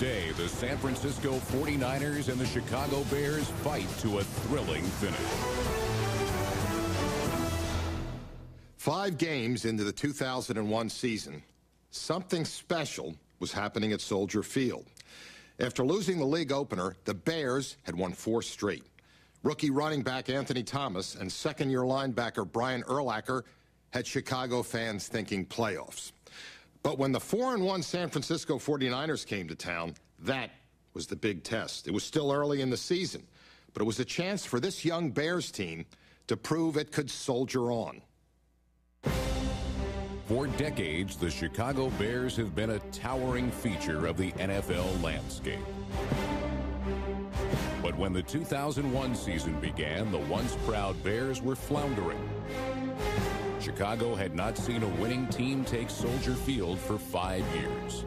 day, the San Francisco 49ers and the Chicago Bears fight to a thrilling finish. Five games into the 2001 season, something special was happening at Soldier Field. After losing the league opener, the Bears had won four straight. Rookie running back Anthony Thomas and second-year linebacker Brian Urlacher had Chicago fans thinking playoffs. But when the 4 and 1 San Francisco 49ers came to town, that was the big test. It was still early in the season, but it was a chance for this young Bears team to prove it could soldier on. For decades, the Chicago Bears have been a towering feature of the NFL landscape. But when the 2001 season began, the once proud Bears were floundering. Chicago had not seen a winning team take Soldier Field for five years.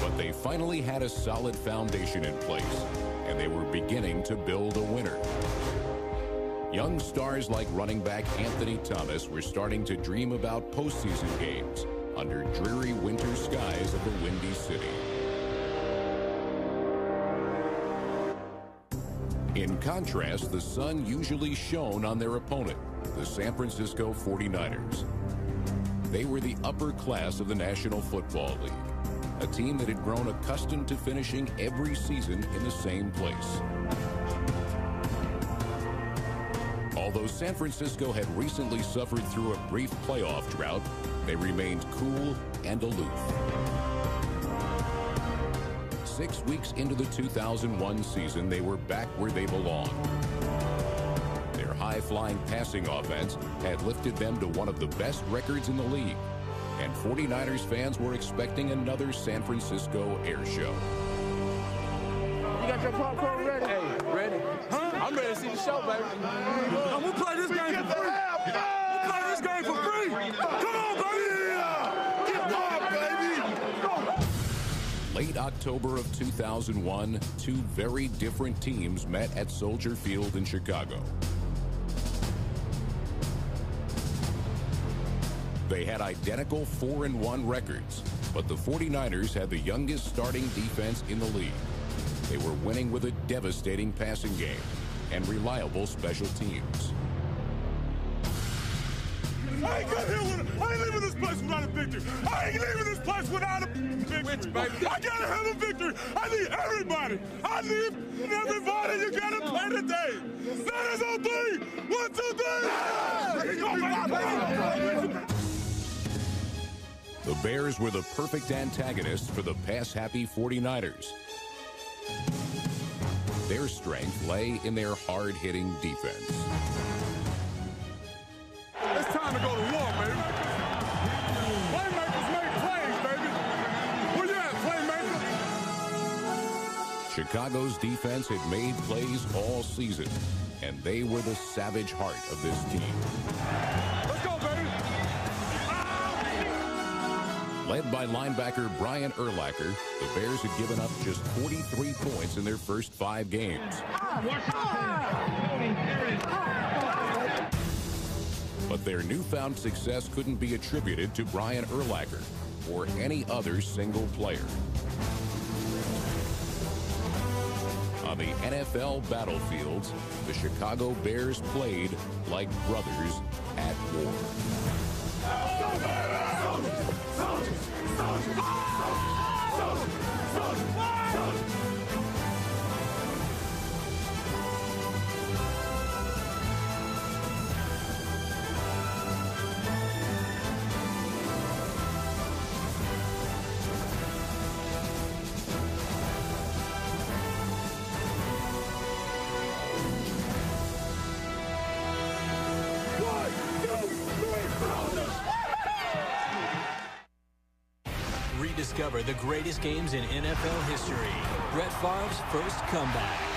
But they finally had a solid foundation in place, and they were beginning to build a winner. Young stars like running back Anthony Thomas were starting to dream about postseason games under dreary winter skies of the Windy City. In contrast, the sun usually shone on their opponent, the San Francisco 49ers. They were the upper class of the National Football League, a team that had grown accustomed to finishing every season in the same place. Although San Francisco had recently suffered through a brief playoff drought, they remained cool and aloof. Six weeks into the 2001 season, they were back where they belonged. Their high-flying passing offense had lifted them to one of the best records in the league, and 49ers fans were expecting another San Francisco air show. You got your popcorn ready? Hey, ready? Huh? I'm ready to see the show, baby. I'm gonna play this game for free. Late October of 2001, two very different teams met at Soldier Field in Chicago. They had identical 4 and 1 records, but the 49ers had the youngest starting defense in the league. They were winning with a devastating passing game and reliable special teams. I ain't got here with a, I ain't leaving this place without a victory. I ain't leaving this place without a victory. I gotta have a victory. I need everybody. I need everybody. You gotta play today. That is on three. One, two, three. Go, baby. The Bears were the perfect antagonists for the pass-happy 49ers. Their strength lay in their hard-hitting defense. It's time to go to war, baby. Playmakers make plays, baby. Where you at, playmaker? Chicago's defense had made plays all season, and they were the savage heart of this team. Let's go, baby. Ah! Led by linebacker Brian Urlacher, the Bears had given up just 43 points in their first five games. Ah, ah! But their newfound success couldn't be attributed to Brian Urlacher or any other single player. On the NFL battlefields, the Chicago Bears played like brothers at war. The greatest games in NFL history. Brett Favre's first comeback.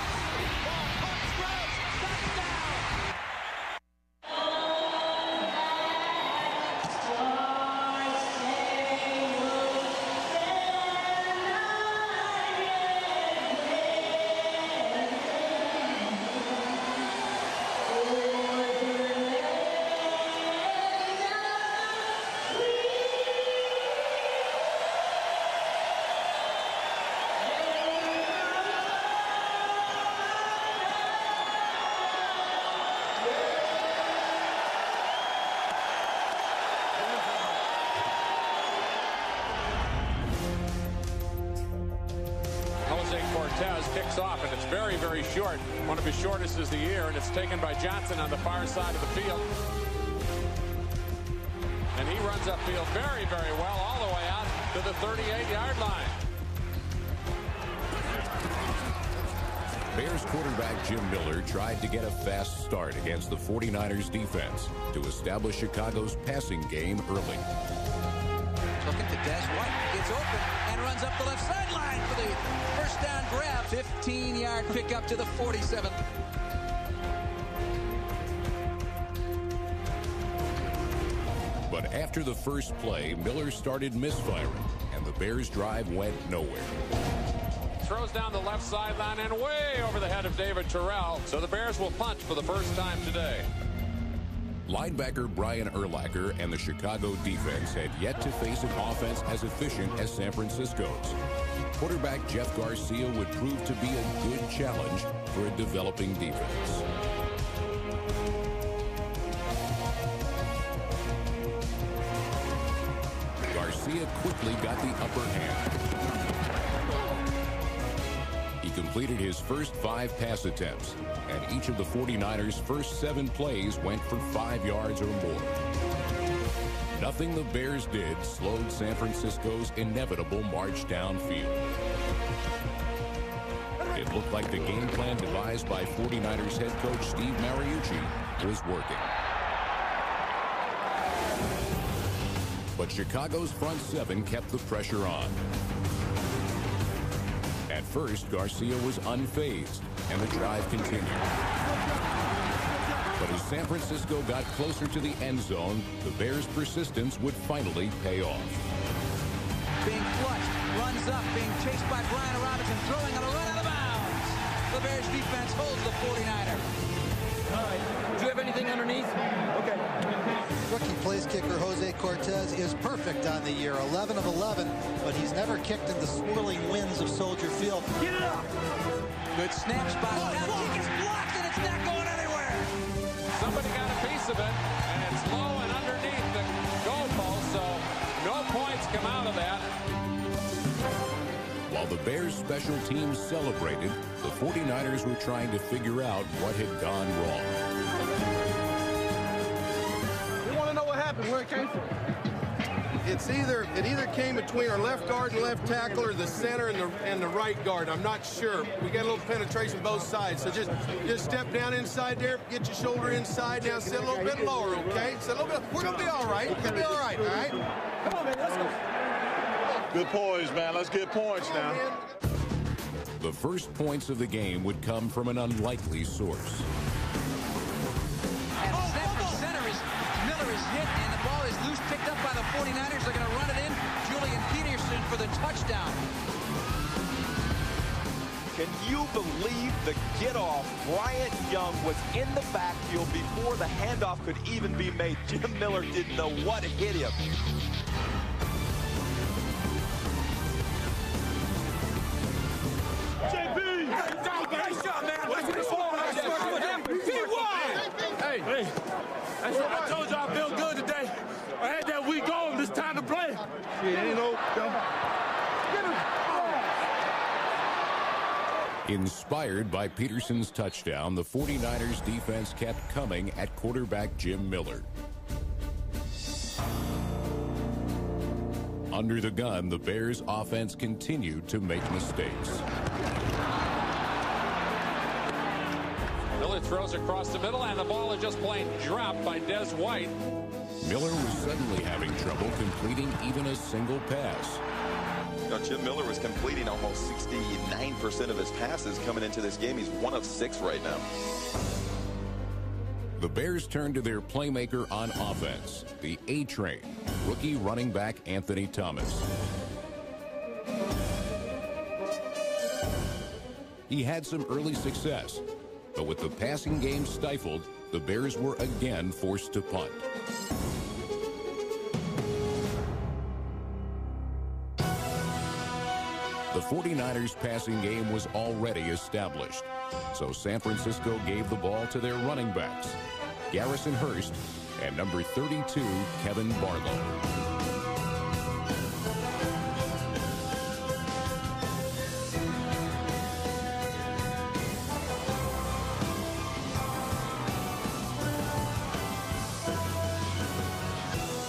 Cortez kicks off, and it's very, very short. One of his shortest is the year, and it's taken by Johnson on the far side of the field. And he runs upfield very, very well all the way out to the 38-yard line. Bears quarterback Jim Miller tried to get a fast start against the 49ers defense to establish Chicago's passing game early. Looking to Dez White. Gets open and runs up the left sideline for the first down grab. 15-yard pickup to the 47. But after the first play, Miller started misfiring, and the Bears' drive went nowhere. Throws down the left sideline and way over the head of David Terrell. So the Bears will punt for the first time today. Linebacker Brian Urlacher and the Chicago defense had yet to face an offense as efficient as San Francisco's. Quarterback Jeff Garcia would prove to be a good challenge for a developing defense. Garcia quickly got the upper hand. Completed his first five pass attempts, and each of the 49ers' first seven plays went for five yards or more. Nothing the Bears did slowed San Francisco's inevitable march downfield. It looked like the game plan devised by 49ers head coach Steve Mariucci was working. But Chicago's front seven kept the pressure on. At first, Garcia was unfazed, and the drive continued. But as San Francisco got closer to the end zone, the Bears' persistence would finally pay off. Being flushed, runs up, being chased by Brian Robinson, throwing on a run out of bounds. The Bears defense holds the 49er. All right. Do you have anything underneath? Okay. Rookie place kicker Jose Cortez is perfect on the year, 11 of 11, but he's never kicked in the swirling winds of Soldier Field. Get it up! Good snap spot. Oh, that kick is blocked and it's not going anywhere. Somebody got a piece of it, and it's low and underneath the goalpost, so no points come out of that. While the Bears' special teams celebrated, the 49ers were trying to figure out what had gone wrong. It's either it either came between our left guard and left tackle or the center and the and the right guard. I'm not sure. We got a little penetration both sides. So just just step down inside there, get your shoulder inside. Now sit a little bit lower, okay? Sit a little bit. We're gonna be all right. We're gonna be all right, all right? Come on, man, let's go. Good poise, man. Let's get points now. The first points of the game would come from an unlikely source. Peterson for the touchdown. Can you believe the get-off? Bryant Young was in the backfield before the handoff could even be made. Jim Miller didn't know what hit him. JB! Nice job, man. What's this for? Hey, hey. I, told- I told you I feel good today. I had that week off. It's time to play. Yeah, ain't no. Inspired by Peterson's touchdown, the 49ers defense kept coming at quarterback Jim Miller. Under the gun, the Bears offense continued to make mistakes. Miller throws across the middle, and the ball is just plain dropped by Dez White. Miller was suddenly having trouble completing even a single pass. Now, Jim Miller was completing almost 69% of his passes coming into this game. He's one of six right now. The Bears turned to their playmaker on offense, the A train, rookie running back Anthony Thomas. He had some early success, but with the passing game stifled, the Bears were again forced to punt. 49ers passing game was already established. So San Francisco gave the ball to their running backs, Garrison Hearst and number 32, Kevin Barlow.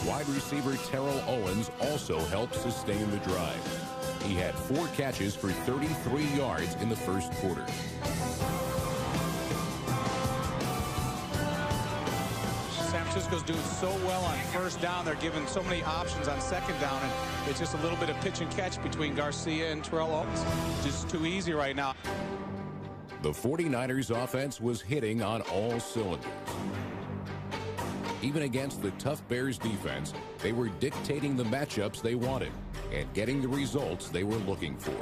Wide receiver Terrell Owens also helped sustain the drive. He had four catches for 33 yards in the first quarter. San Francisco's doing so well on first down. They're given so many options on second down, and it's just a little bit of pitch and catch between Garcia and Terrell Owens. Just too easy right now. The 49ers offense was hitting on all cylinders. Even against the tough Bears defense, they were dictating the matchups they wanted and getting the results they were looking for.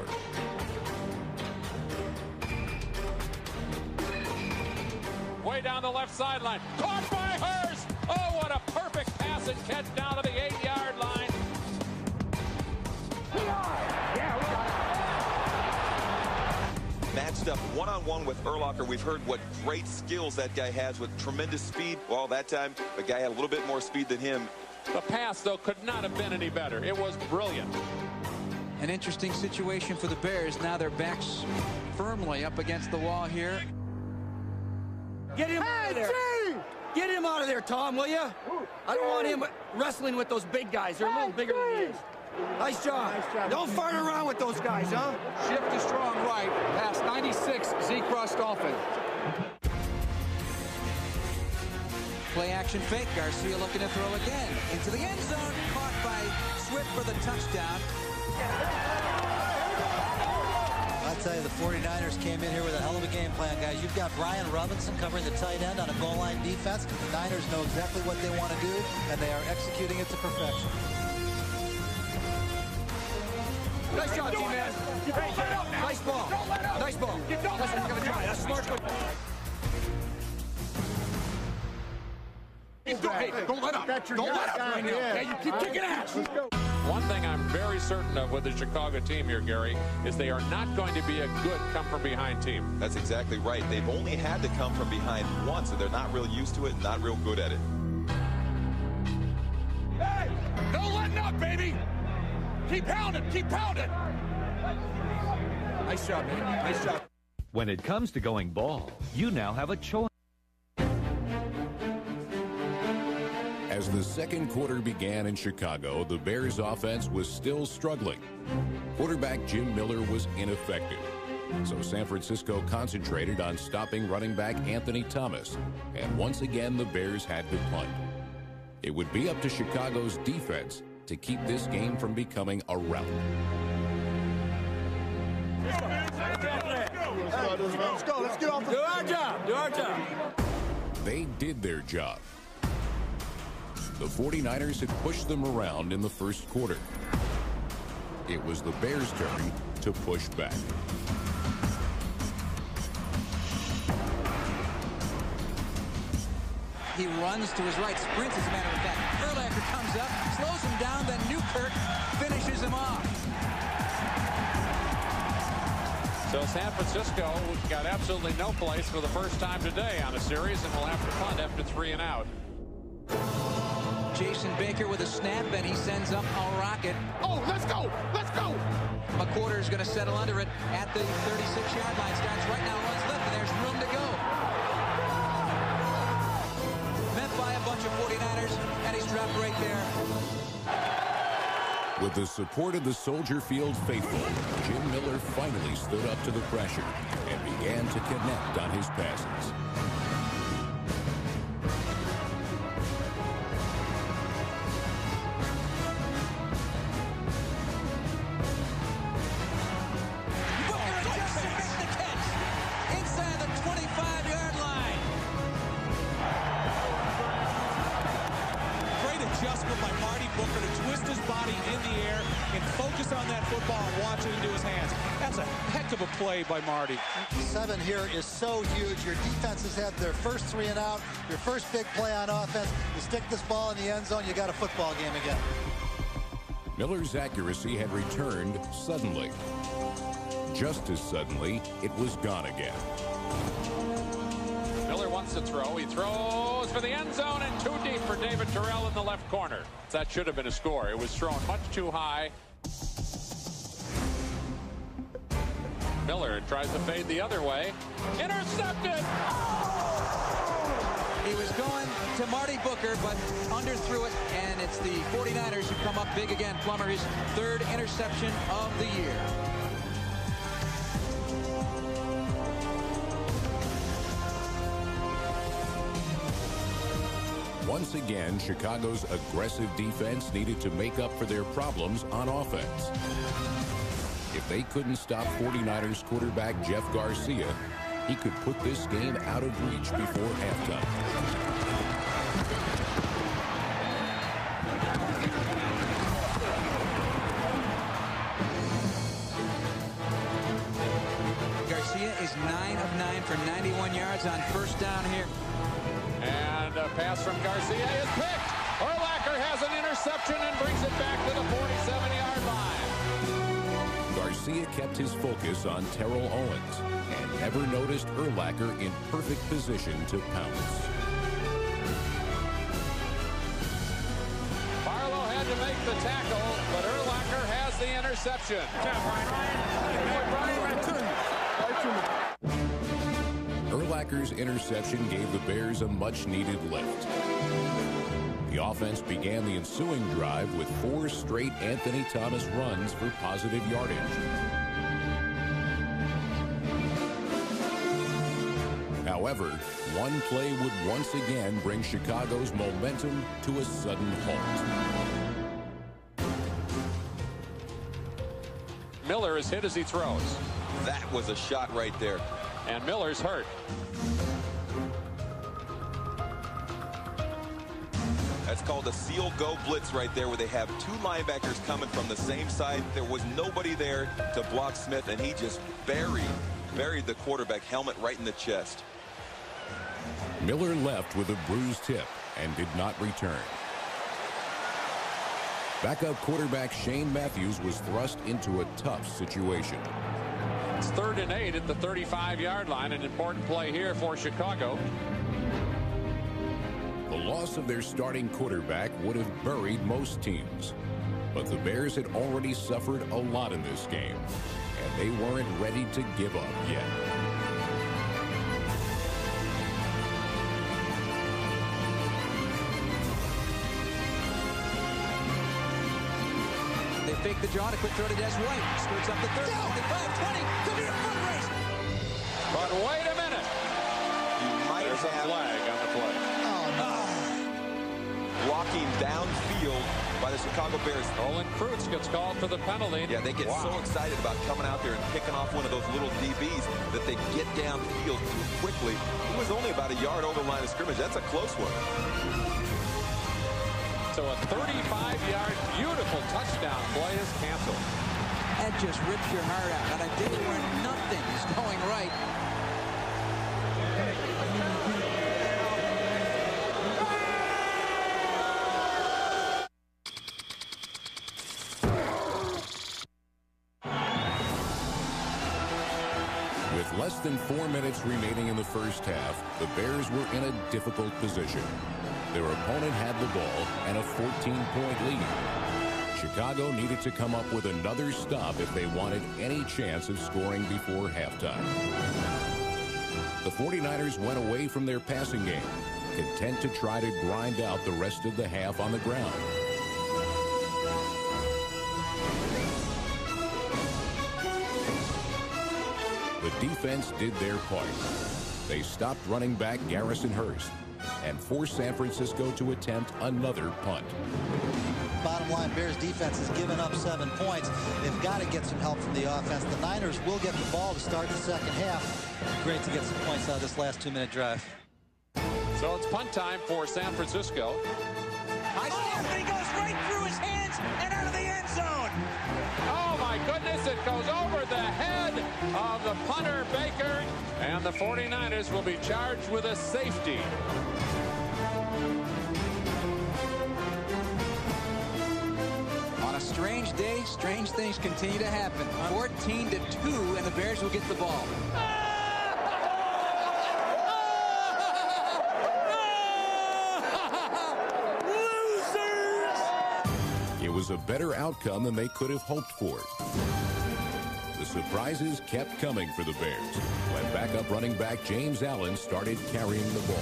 Way down the left sideline. Caught by Hearst. Oh, what a perfect pass and catch down to the eight-yard line. We are matched up one-on-one with Urlacher. We've heard what great skills that guy has with tremendous speed. Well, that time, the guy had a little bit more speed than him. The pass, though, could not have been any better. It was brilliant. An interesting situation for the Bears. Now their backs firmly up against the wall here. Get him out of there. Get him out of there, Tom, will you? I don't want him wrestling with those big guys. They're a little bigger than he is. Nice job. Nice job. Don't fart around with those guys, huh? Shift to strong right, Pass 96, Z cross Play action fake. Garcia looking to throw again. Into the end zone. Caught by Swift for the touchdown. I'll tell you, the 49ers came in here with a hell of a game plan, guys. You've got Brian Robinson covering the tight end on a goal line defense. The Niners know exactly what they want to do, and they are executing it to perfection. Nice job, T-Man. Nice ball. Nice ball. That's what you're going to try. That's smart. Hey, don't let up. Don't let up right now. Okay, you keep kicking ass. One thing I'm very certain of with the Chicago team here, Gary, is they are not going to be a good come-from-behind team. That's exactly right. They've only had to come from behind once, and they're not real used to it and not real good at it. Hey, no letting up, baby. Keep pounding, keep pounding. Nice job, man. Nice job. When it comes to going ball, you now have a choice. As the second quarter began in Chicago, the Bears offense was still struggling. Quarterback Jim Miller was ineffective. So San Francisco concentrated on stopping running back Anthony Thomas, and once again the Bears had to punt. It would be up to Chicago's defense to keep this game from becoming a rout. Let's go. Let's get off the... Do our job. Do our job. They did their job. The 49ers had pushed them around in the first quarter. It was the Bears' turn to push back. He runs to his right, sprints as a matter of fact. Urlacher comes up, slows him down, then Newkirk finishes him off. So San Francisco got absolutely no place for the first time today on a series and will have to punt after three and out. Jason Baker with a snap, and he sends up a rocket. Oh, let's go. Let's go. McQuarter is going to settle under it at the 36-yard line. Starts right now, runs left, and there's room to go. Met by a bunch of 49ers, and he's dropped right there. With the support of the Soldier Field faithful, Jim Miller finally stood up to the pressure and began to connect on his passes. Seven here is so huge. Your defense has had their first three and out. Your first big play on offense. You stick this ball in the end zone, you got a football game again. Miller's accuracy had returned suddenly. Just as suddenly, it was gone again. Miller wants to throw. He throws for the end zone and too deep for David Terrell in the left corner. That should have been a score. It was thrown much too high. Miller tries to fade the other way. Intercepted! He was going to Marty Booker, but underthrew it, and it's the 49ers who come up big again. Plummer, his third interception of the year. Once again, Chicago's aggressive defense needed to make up for their problems on offense. If they couldn't stop 49ers quarterback Jeff Garcia, he could put this game out of reach before halftime. Garcia is 9 of 9 for 91 yards on first down here. And a pass from Garcia is picked. Urlacher has an interception and brings it back to the 47-yard line. Garcia kept his focus on Terrell Owens and never noticed Urlacher in perfect position to pounce. Barlow had to make the tackle, but Urlacher has the interception. Urlacher's interception gave the Bears a much-needed lift. The offense began the ensuing drive with four straight Anthony Thomas runs for positive yardage. However, one play would once again bring Chicago's momentum to a sudden halt. Miller is hit as he throws. That was a shot right there. And Miller's hurt. Called a seal go blitz right there where they have two linebackers coming from the same side. There was nobody there to block Smith and he just buried, buried the quarterback helmet right in the chest. Miller left with a bruised hip and did not return. Backup quarterback Shane Matthews was thrust into a tough situation. It's third and eight at the 35-yard line. An important play here for Chicago. The loss of their starting quarterback would have buried most teams. But the Bears had already suffered a lot in this game, and they weren't ready to give up yet. They fake the draw to quick throw to Dez White. Skirts up the 30, 25, 20. Could be a foot race. But wait a minute. You might There's a flag on the play. Blocking downfield by the Chicago Bears. Olin Kreutz gets called for the penalty. Yeah, they get Wow. so excited about coming out there and picking off one of those little DBs that they get downfield too quickly. It was only about a yard over the line of scrimmage. That's a close one. So a 35-yard beautiful touchdown play is canceled. That just rips your heart out. On a day where nothing is going right. Four minutes remaining in the first half, the Bears were in a difficult position. Their opponent had the ball and a 14-point lead. Chicago needed to come up with another stop if they wanted any chance of scoring before halftime. The 49ers went away from their passing game, content to try to grind out the rest of the half on the ground. Defense did their part. They stopped running back Garrison Hearst and forced San Francisco to attempt another punt. Bottom line, Bears defense has given up seven points. They've got to get some help from the offense. The Niners will get the ball to start the second half. Great to get some points out of this last two-minute drive. So it's punt time for San Francisco. High snap, and he goes right through his hands and out of the end zone. Oh my goodness, it goes punter Baker, and the 49ers will be charged with a safety. On a strange day, strange things continue to happen. 14 to 2, and the Bears will get the ball. It was a better outcome than they could have hoped for. The surprises kept coming for the Bears when backup running back James Allen started carrying the ball.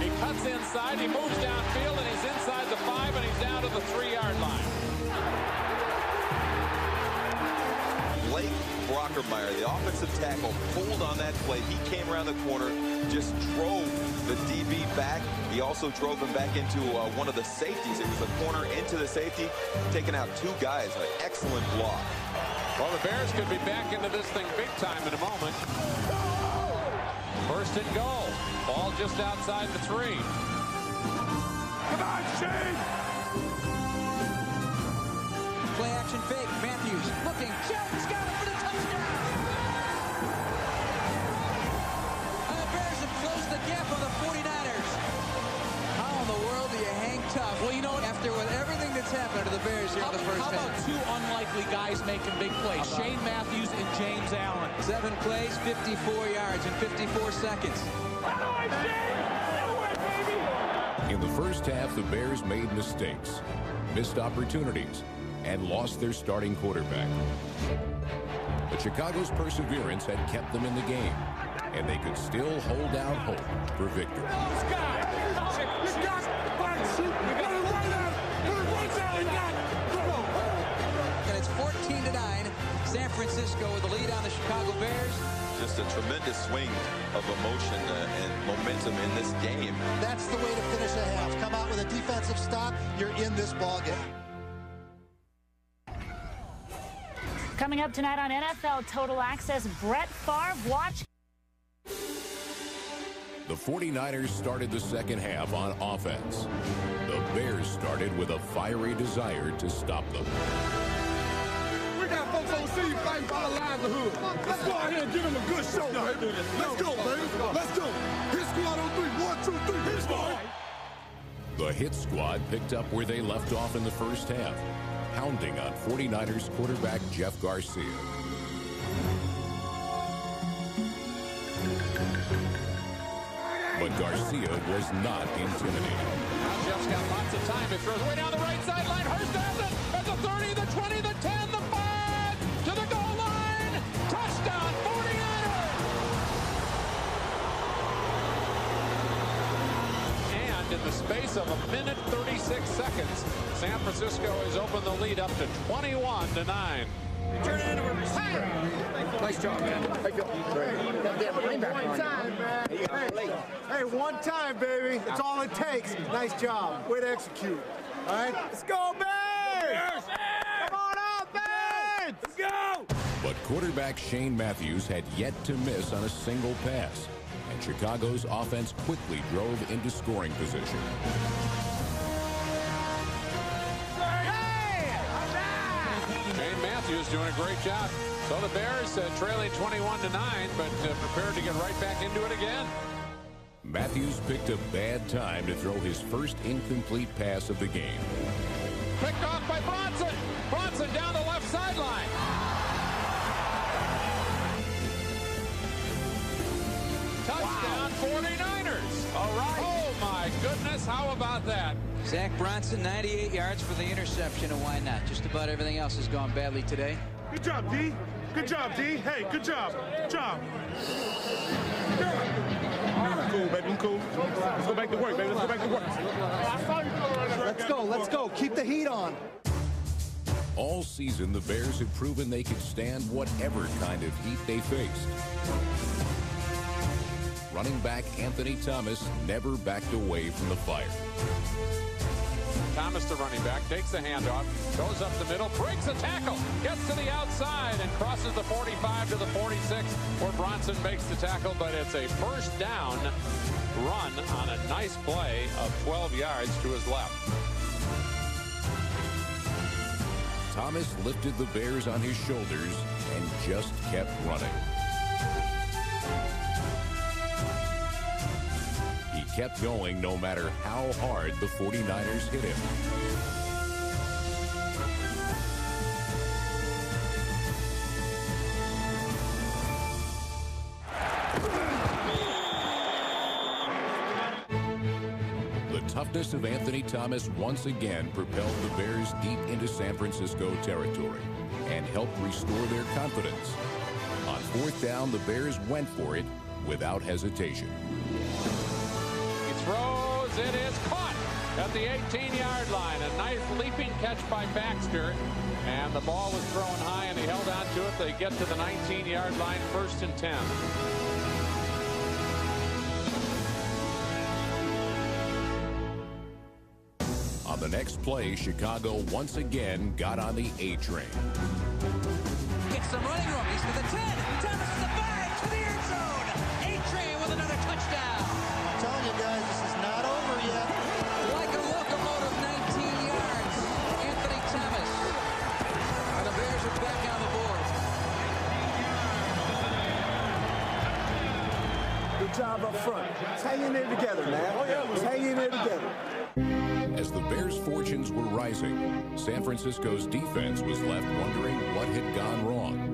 He cuts inside, he moves downfield, and he's inside the five, and he's down to the three-yard line. Blake Brockermeyer, the offensive tackle, pulled on that play. He came around the corner, just drove the DB back. He also drove him back into uh, one of the safeties. It was a corner into the safety, taking out two guys. An excellent block. Well, the Bears could be back into this thing big time in a moment. First and goal. Ball just outside the three. Come on, Shane! Play action fake. Matthews looking. Jones Well, you know, what? after with everything that's happened to the Bears here how, in the first how half. about two unlikely guys making big plays? Shane Matthews and James Allen. Seven plays, 54 yards in 54 seconds. In the first half, the Bears made mistakes, missed opportunities, and lost their starting quarterback. But Chicago's perseverance had kept them in the game, and they could still hold out hope for victory. The lead on the Chicago Bears. Just a tremendous swing of emotion uh, and momentum in this game. That's the way to finish a half. Come out with a defensive stop, you're in this ball game. Coming up tonight on NFL Total Access, Brett Favre watch. The 49ers started the second half on offense. The Bears started with a fiery desire to stop them. We got folks overseas fighting for our livelihood. Let's go out here and give them a good show, baby. Let's go, baby. Let's go. Hit squad on three. One, two, three. Hit squad. The hit squad picked up where they left off in the first half, pounding on 49ers quarterback Jeff Garcia. But Garcia was not intimidated. Now Jeff's got lots of time. He throws way down the right sideline. Hearst has it at the 30, the 20, the 10, the the space of a minute 36 seconds, San Francisco has opened the lead up to 21 to 9. Turn it into a receiver. Nice job, man. How you feel? One time, man. Hey, hey, one time, baby. That's all it takes. Nice job. Way to execute. All right? Let's go, Bears! Come on out, Bears! Let's go! But quarterback Shane Matthews had yet to miss on a single pass, and Chicago's offense quickly drove into scoring position. Shane Matthews doing a great job. So the Bears uh, trailing 21 to 9, but uh, prepared to get right back into it again. Matthews picked a bad time to throw his first incomplete pass of the game. Picked off by Bronson. Bronson down the left sideline. 49ers. All right. Oh, my goodness. How about that? Zack Bronson, 98 yards for the interception, and why not? Just about everything else has gone badly today. Good job, D. Good job, D. Hey, good job. Good job. Cool, baby. Cool. Let's go back to work, baby. Let's go back to work. Let's go. Let's go. Keep the heat on. All season, the Bears had proven they could stand whatever kind of heat they faced. Running back Anthony Thomas never backed away from the fire. Thomas, the running back, takes the handoff, goes up the middle, breaks a tackle, gets to the outside, and crosses the 45 to the 46, where Bronson makes the tackle, but it's a first down run on a nice play of 12 yards to his left. Thomas lifted the Bears on his shoulders and just kept running. Kept going no matter how hard the 49ers hit him. The toughness of Anthony Thomas once again propelled the Bears deep into San Francisco territory and helped restore their confidence. On fourth down, the Bears went for it without hesitation. Throws. It is caught at the 18-yard line. A nice leaping catch by Baxter. And the ball was thrown high, and he held on to it. They get to the 19-yard line, first and 10. On the next play, Chicago once again got on the A train. As the Bears' fortunes were rising, San Francisco's defense was left wondering what had gone wrong.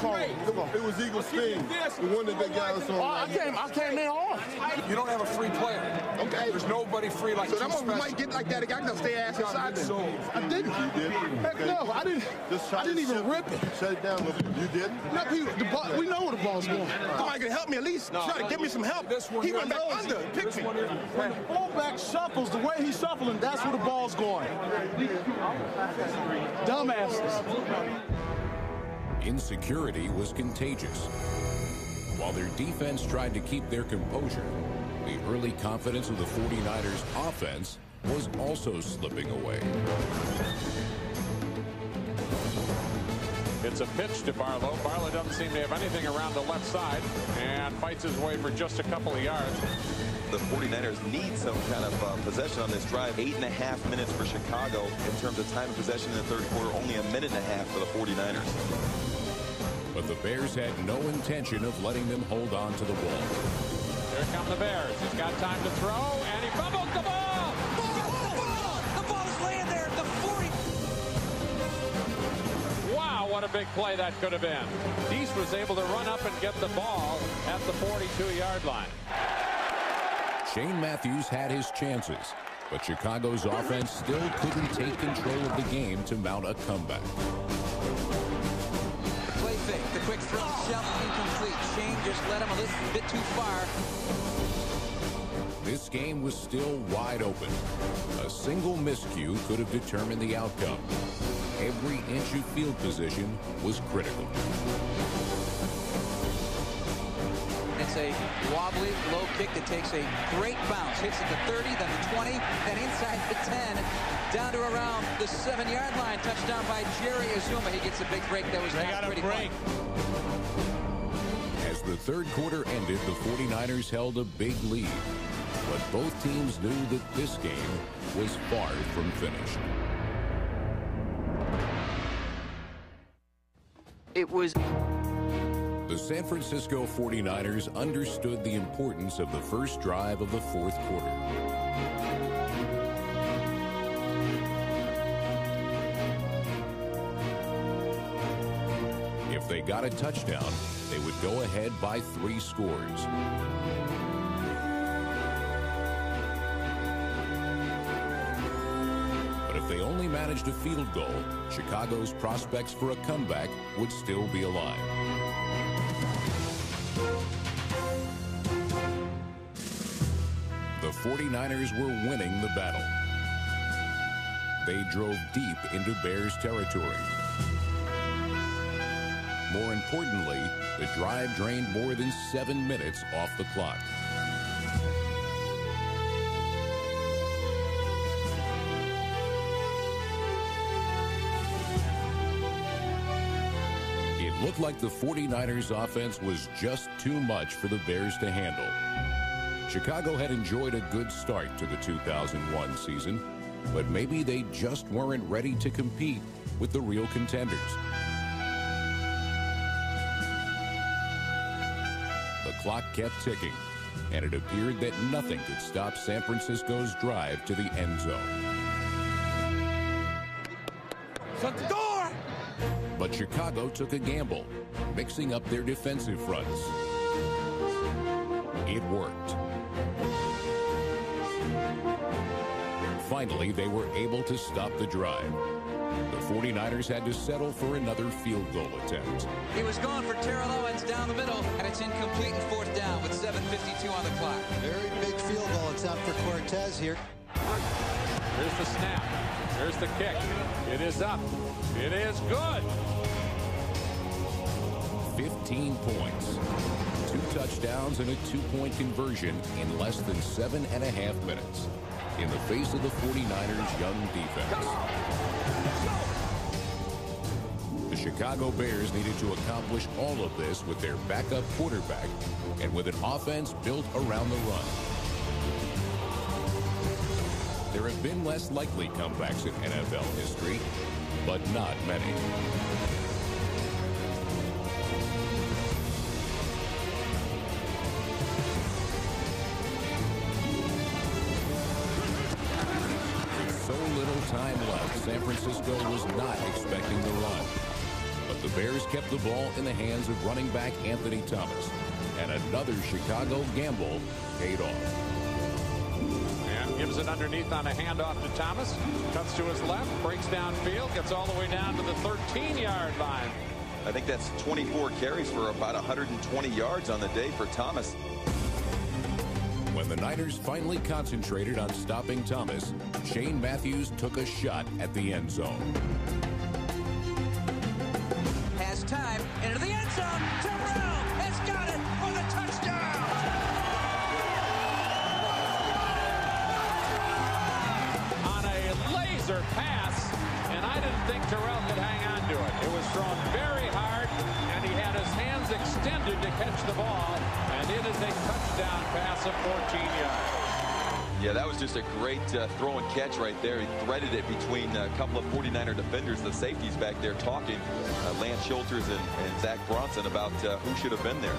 Call it? It was Eagle Sting, the one that they got us on. Oh, I came, I came in on. You don't have a free player. Okay. There's nobody free like So you that one special. might get like that. I got to stay ass inside So, there. I didn't. You did? Heck Okay. no, I didn't. Just try I didn't even rip it. Shut it down little bit. You didn't? Not people, the ball, we know where the ball's going. Somebody can help me at least. No. try to give me some help. This one he went back under. Pick me. When the fullback shuffles, the way he's shuffling, that's where the ball's going. Dumbasses. Insecurity was contagious. While their defense tried to keep their composure, the early confidence of the 49ers offense was also slipping away. It's a pitch to Barlow. Barlow doesn't seem to have anything around the left side and fights his way for just a couple of yards. The 49ers need some kind of uh, possession on this drive. Eight and a half minutes for Chicago in terms of time of possession in the third quarter. Only a minute and a half for the 49ers. But the Bears had no intention of letting them hold on to the ball. Here come the Bears. He's got time to throw, and he fumbles the ball. The ball is laying there at the 40. Wow, what a big play that could have been. Deese was able to run up and get the ball at the 42-yard line. Shane Matthews had his chances, but Chicago's offense still couldn't take control of the game to mount a comeback. The fake, the quick throw, Shelton incomplete. Shane just led him a little bit too far. This game was still wide open. A single miscue could have determined the outcome. Every inch of field position was critical. It's a wobbly, low kick that takes a great bounce. Hits at the 30, then the 20, then inside the 10, down to around the 7-yard line. Touchdown by Jerry Azumah. He gets a big break that was They not got a pretty break. fun. As the third quarter ended, the 49ers held a big lead. But both teams knew that this game was far from finished. It was The San Francisco 49ers understood the importance of the first drive of the fourth quarter. If they got a touchdown, they would go ahead by three scores. But if they only managed a field goal, Chicago's prospects for a comeback would still be alive. The 49ers were winning the battle. They drove deep into Bears territory. More importantly, the drive drained more than seven minutes off the clock. It looked like the 49ers offense was just too much for the Bears to handle. Chicago had enjoyed a good start to the 2001 season, but maybe they just weren't ready to compete with the real contenders. The clock kept ticking, and it appeared that nothing could stop San Francisco's drive to the end zone. Shut the door! But Chicago took a gamble, mixing up their defensive fronts. It worked. Finally, they were able to stop the drive. The 49ers had to settle for another field goal attempt. He was going for Terrell Owens down the middle, and it's incomplete and fourth down with 7.52 on the clock. Very big field goal attempt for Cortez here. Here's the snap. Here's the kick. It is up. It is good. 15 points. Two touchdowns and a two-point conversion in less than seven and a half minutes in the face of the 49ers' young defense. The Chicago Bears needed to accomplish all of this with their backup quarterback and with an offense built around the run. There have been less likely comebacks in NFL history, but not many. Francisco was not expecting the run. But the Bears kept the ball in the hands of running back Anthony Thomas. And another Chicago gamble paid off. And gives it underneath on a handoff to Thomas. Cuts to his left, breaks downfield, gets all the way down to the 13-yard line. I think that's 24 carries for about 120 yards on the day for Thomas. When the Niners finally concentrated on stopping Thomas, Shane Matthews took a shot at the end zone. Has time into the end zone. Terrell has got it for the touchdown. On a laser pass, and I didn't think Terrell could hang on to it. It was thrown very hard, and he had his hands extended to catch the ball, and it is a touchdown pass of 14 yards. Yeah, that was just a great uh, throw and catch right there. He threaded it between a couple of 49er defenders. The safeties back there talking, uh, Lance Schulters and, and Zack Bronson about uh, who should have been there.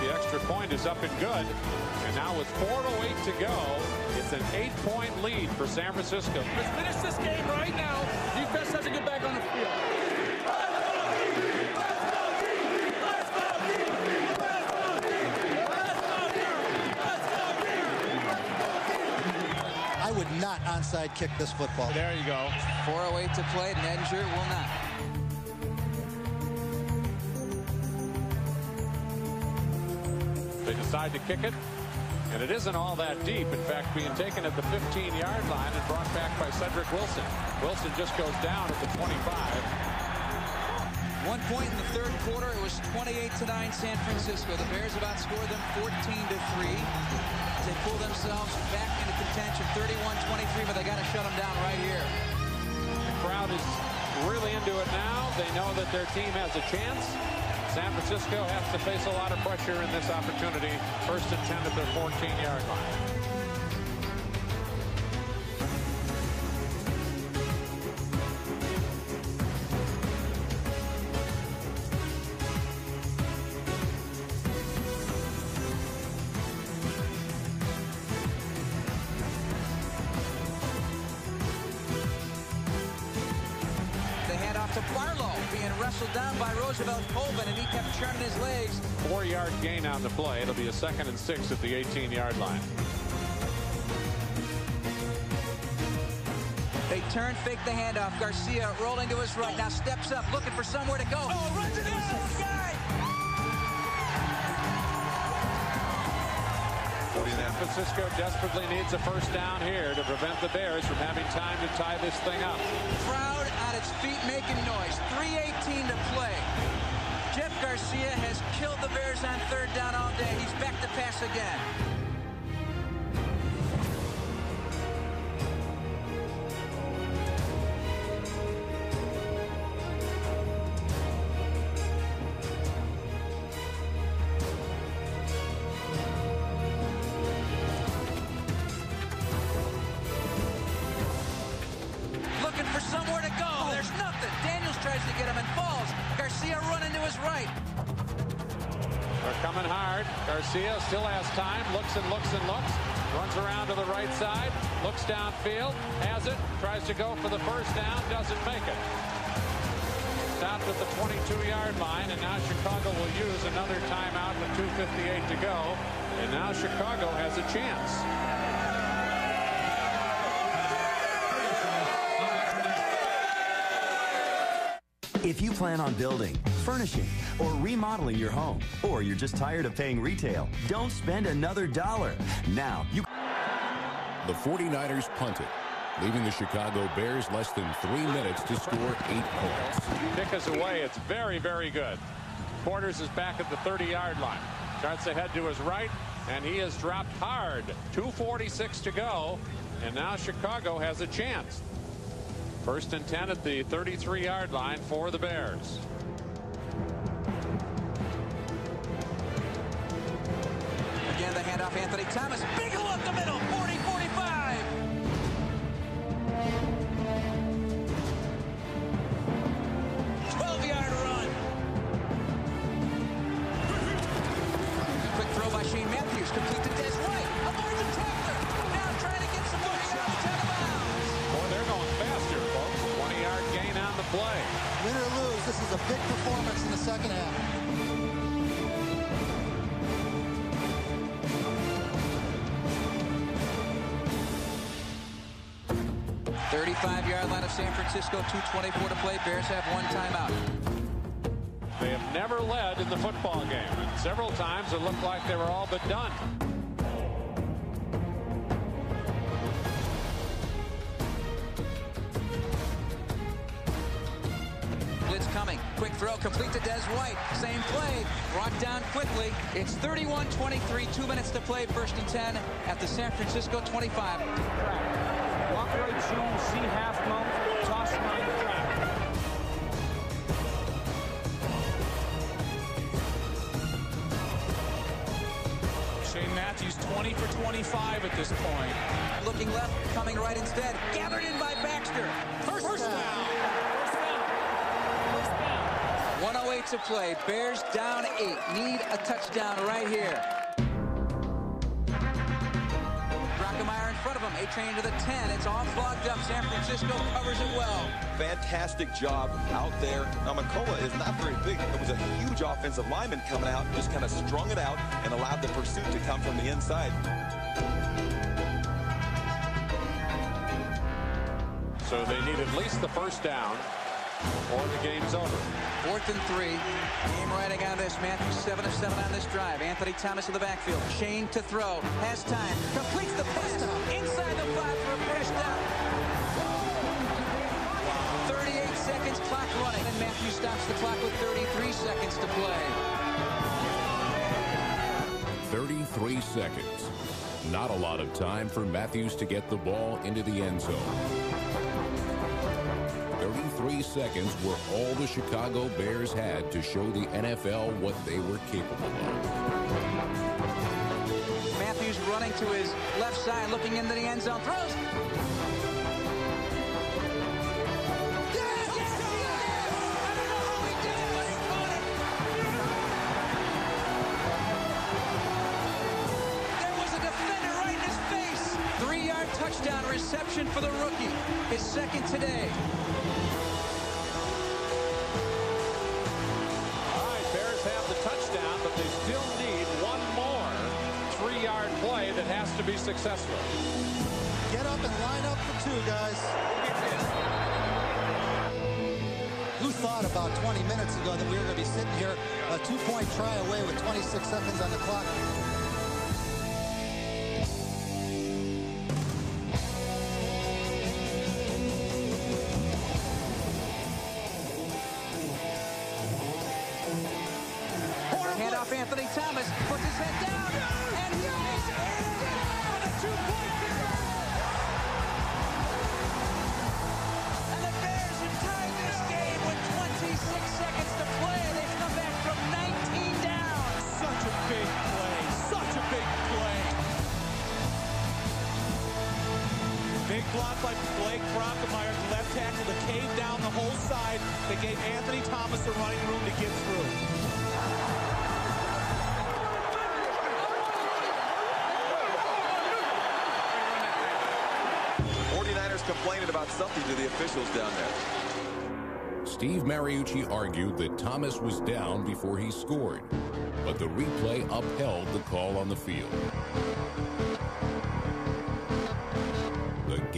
The extra point is up and good. And now with 4.08 to go, it's an eight-point lead for San Francisco. Let's finish this game right now. Defense has to get back on the field. I would not onside kick this football. There you go. 4.08 to play. Nedinger will not. They decide to kick it, and it isn't all that deep. In fact, being taken at the 15-yard line and brought back by Cedric Wilson. Wilson just goes down at the 25. One point in the third quarter. It was 28 to 9 San Francisco. The Bears have outscored them 14 to 3. They pull themselves back into contention 31-23, but they got to shut them down right here. The crowd is really into it now. They know that their team has a chance. San Francisco has to face a lot of pressure in this opportunity. First and 10 at their 14-yard line. Second and six at the 18-yard line. They turn, fake the handoff. Garcia rolling to his right, now steps up, looking for somewhere to go. Oh, runs it in! guy! San Francisco desperately needs a first down here to prevent the Bears from having time to tie this thing up. Crowd on its feet making noise. 3.18 to play. Jeff Garcia has killed the Bears on third down all day. He's back to pass again. Right. They're coming hard. Garcia still has time. Looks and looks and looks. Runs around to the right side. Looks downfield. Has it. Tries to go for the first down. Doesn't make it. Stopped at the 22-yard line, and now Chicago will use another timeout with 2.58 to go. And now Chicago has a chance. If you plan on building, furnishing, or remodeling your home, or you're just tired of paying retail, don't spend another dollar. Now, you. The 49ers punted, leaving the Chicago Bears less than three minutes to score eight points. Kick is away. It's very, very good. Quarters is back at the 30-yard line. Starts ahead to his right, and he is dropped hard. 2.46 to go, and now Chicago has a chance. First and 10 at the 33-yard line for the Bears. Anthony Thomas. Big up the middle, 35-yard line of San Francisco, 2.24 to play. Bears have one timeout. They have never led in the football game. And several times it looked like they were all but done. Blitz coming. Quick throw, complete to Dez White. Same play, brought down quickly. It's 31-23, two minutes to play, first and 10 at the San Francisco 25. Shane Matthews 20 for 25 at this point. Looking left, coming right instead. Gathered in by Baxter. First, First down. down. 108 to play. Bears down eight. Need a touchdown right here. In front of him. A train to the 10. It's all clogged up. San Francisco covers it well. Fantastic job out there. Now, McCullough is not very big. It was a huge offensive lineman coming out, just kind of strung it out and allowed the pursuit to come from the inside. So they need at least the first down or the game's over. Fourth and three. Game riding on this. Matthews 7 of 7 on this drive. Anthony Thomas in the backfield. Shane to throw. Has time. Completes the pass. Inside running. And Matthews stops the clock with 33 seconds to play. 33 seconds. Not a lot of time for Matthews to get the ball into the end zone. 33 seconds were all the Chicago Bears had to show the NFL what they were capable of. Matthews running to his left side, looking into the end zone. Throws. Second today. All right, Bears have the touchdown, but they still need one more three-yard play that has to be successful. Get up and line up for two, guys. Who thought about 20 minutes ago that we were going to be sitting here a two-point try away with 26 seconds on the clock? Block by Blake Brockermeyer, left tackle to cave down the whole side. They gave Anthony Thomas the running room to get through. 49ers complaining about something to the officials down there. Steve Mariucci argued that Thomas was down before he scored, but the replay upheld the call on the field.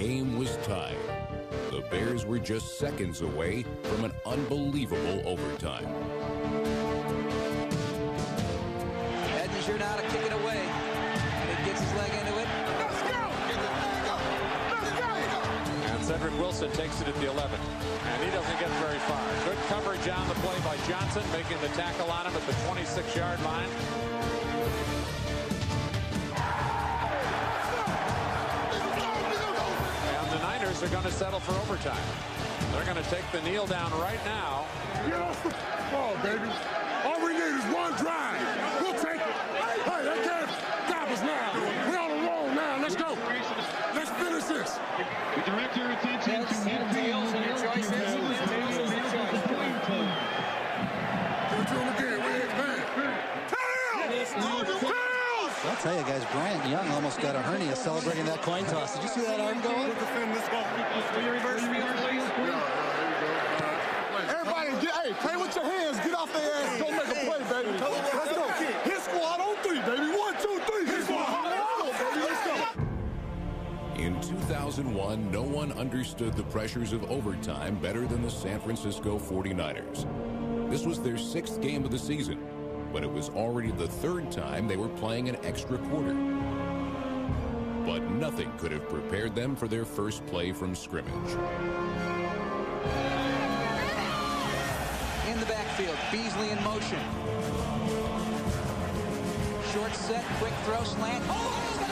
Game was tied. The Bears were just seconds away from an unbelievable overtime. Edinger now to kick it away. And he gets his leg into it. Let's go! Let's go! And Cedric Wilson takes it at the 11. And he doesn't get very far. Good coverage on the play by Johnson, making the tackle on him at the 26-yard line. And are going to settle for overtime. They're going to take the kneel down right now. Get off the ball, baby. All we need is one drive. We'll take it. Hey, they can't stop us now. We're on a roll now. Let's go. Let's finish this. We direct your attention to midfield. and your choices. We're doing again. We ain't bad. I'll tell you guys, Bryant Young almost got a hernia celebrating that coin toss. Did you see that arm go? Defend this ball. Will you reverse field, please? Everybody, get, hey, play with your hands. Get off their ass. Go make a play, baby. Let's go. Hit squad on three, baby. One, two, three. Hit squad. Let's. Let's go. In 2001, no one understood the pressures of overtime better than the San Francisco 49ers. This was their sixth game of the season, but it was already the third time they were playing an extra quarter. But nothing could have prepared them for their first play from scrimmage. In the backfield, Beasley in motion. Short set, quick throw, slant. Oh,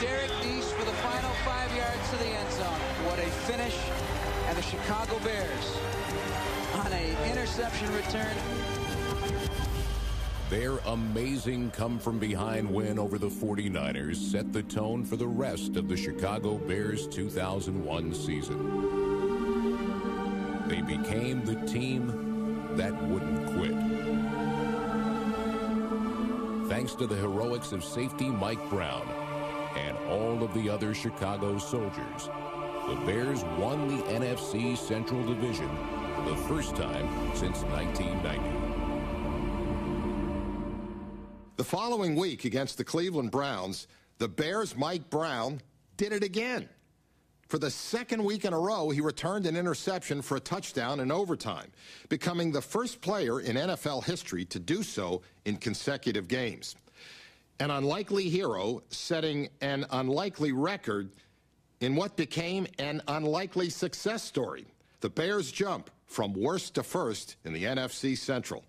Derrick Deese for the final five yards to the end zone. What a finish. And the Chicago Bears on a interception return. Their amazing come from behind win over the 49ers set the tone for the rest of the Chicago Bears 2001 season. They became the team that wouldn't quit. Thanks to the heroics of safety Mike Brown and all of the other Chicago soldiers, the Bears won the NFC Central Division for the first time since 1990. The following week against the Cleveland Browns, the Bears' Mike Brown did it again. For the second week in a row, he returned an interception for a touchdown in overtime, becoming the first player in NFL history to do so in consecutive games an unlikely hero setting an unlikely record in what became an unlikely success story. The Bears jump from worst to first in the NFC Central.